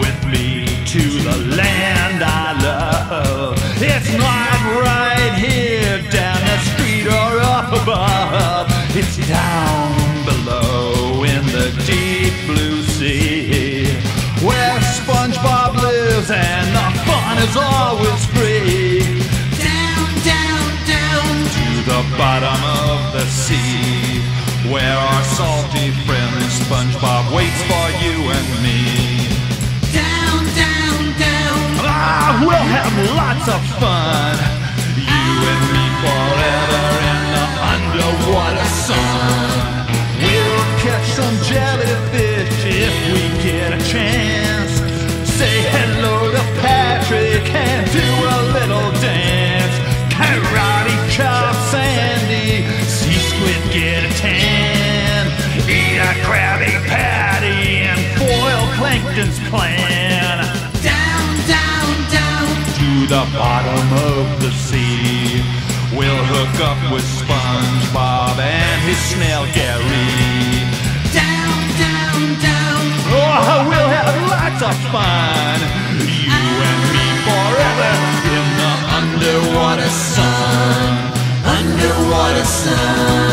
With me to the land I love. It's not right here down the street or up above. It's down below in the deep blue sea where SpongeBob lives and the fun is always free. Down, down, down to the bottom of the sea where our salty friend SpongeBob Ah, lots of fun. You and me forever in the underwater sun. We'll catch some jellyfish if we get a chance. Say hello to Patrick and do a little dance. Karate chop Sandy, see squid get a tan. Eat a Krabby Patty and foil Plankton's plan. the bottom of the sea. We'll hook up with SpongeBob and his snail Gary. Down, down, down. Oh, we'll have lots of fun. You and me forever in the underwater sun. Underwater sun.